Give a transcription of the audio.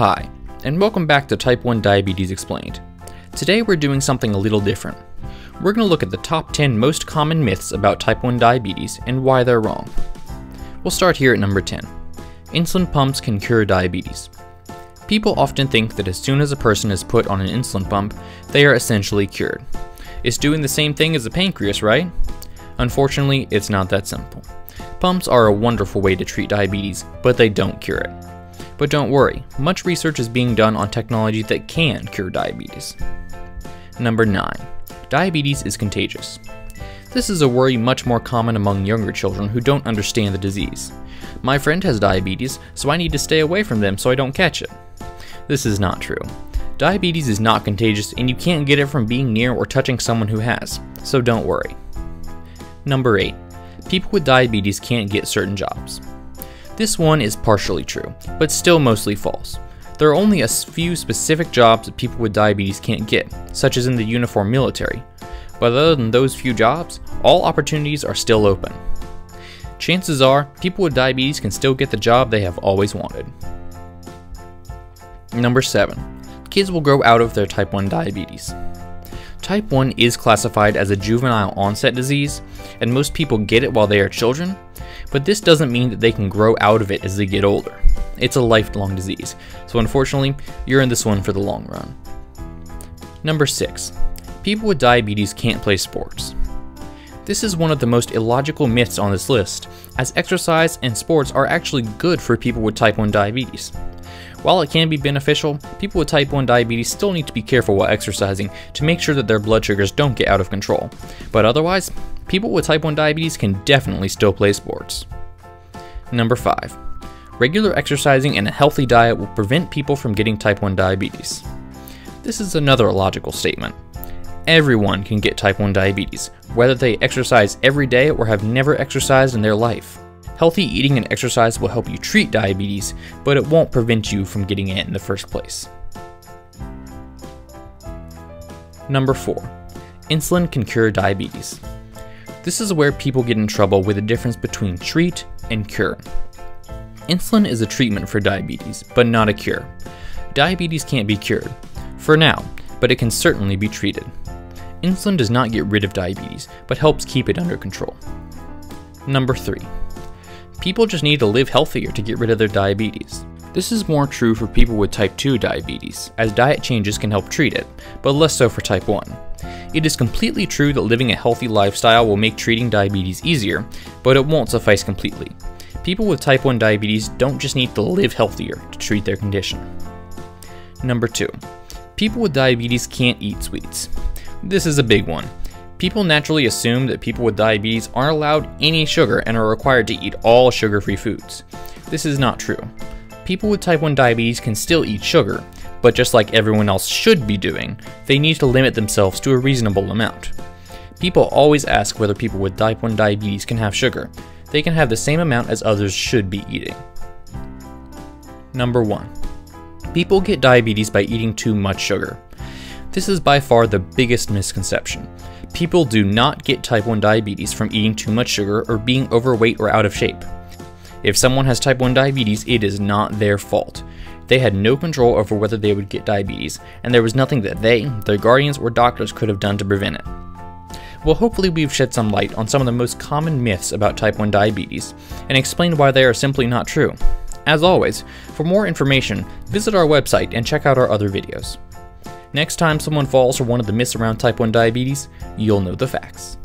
Hi, and welcome back to Type 1 Diabetes Explained. Today we're doing something a little different. We're going to look at the top 10 most common myths about type 1 diabetes and why they're wrong. We'll start here at number 10. Insulin pumps can cure diabetes. People often think that as soon as a person is put on an insulin pump, they are essentially cured. It's doing the same thing as the pancreas, right? Unfortunately, it's not that simple. Pumps are a wonderful way to treat diabetes, but they don't cure it. But don't worry, much research is being done on technology that can cure diabetes. Number 9. Diabetes is contagious. This is a worry much more common among younger children who don't understand the disease. My friend has diabetes, so I need to stay away from them so I don't catch it. This is not true. Diabetes is not contagious and you can't get it from being near or touching someone who has, so don't worry. Number 8. People with diabetes can't get certain jobs. This one is partially true, but still mostly false. There are only a few specific jobs that people with diabetes can't get, such as in the uniform military. But other than those few jobs, all opportunities are still open. Chances are, people with diabetes can still get the job they have always wanted. Number 7. Kids will grow out of their type 1 diabetes. Type 1 is classified as a juvenile onset disease, and most people get it while they are children, but this doesn't mean that they can grow out of it as they get older. It's a lifelong disease, so unfortunately, you're in this one for the long run. Number 6. People with diabetes can't play sports. This is one of the most illogical myths on this list, as exercise and sports are actually good for people with type 1 diabetes. While it can be beneficial, people with type 1 diabetes still need to be careful while exercising to make sure that their blood sugars don't get out of control. But otherwise, people with type 1 diabetes can definitely still play sports. Number 5. Regular exercising and a healthy diet will prevent people from getting type 1 diabetes. This is another illogical statement. Everyone can get type 1 diabetes, whether they exercise every day or have never exercised in their life. Healthy eating and exercise will help you treat diabetes, but it won't prevent you from getting it in the first place. Number 4. Insulin can cure diabetes. This is where people get in trouble with the difference between treat and cure. Insulin is a treatment for diabetes, but not a cure. Diabetes can't be cured, for now, but it can certainly be treated. Insulin does not get rid of diabetes, but helps keep it under control. Number 3. People just need to live healthier to get rid of their diabetes. This is more true for people with type 2 diabetes, as diet changes can help treat it, but less so for type 1. It is completely true that living a healthy lifestyle will make treating diabetes easier, but it won't suffice completely. People with type 1 diabetes don't just need to live healthier to treat their condition. Number 2. People with diabetes can't eat sweets. This is a big one. People naturally assume that people with diabetes aren't allowed any sugar and are required to eat all sugar free foods. This is not true. People with type 1 diabetes can still eat sugar, but just like everyone else should be doing, they need to limit themselves to a reasonable amount. People always ask whether people with type 1 diabetes can have sugar. They can have the same amount as others should be eating. Number 1. People get diabetes by eating too much sugar. This is by far the biggest misconception. People do not get type 1 diabetes from eating too much sugar or being overweight or out of shape. If someone has type 1 diabetes, it is not their fault. They had no control over whether they would get diabetes, and there was nothing that they, their guardians, or doctors could have done to prevent it. Well, hopefully, we've shed some light on some of the most common myths about type 1 diabetes and explained why they are simply not true. As always, for more information, visit our website and check out our other videos. Next time someone falls for one of the myths around type 1 diabetes, you'll know the facts.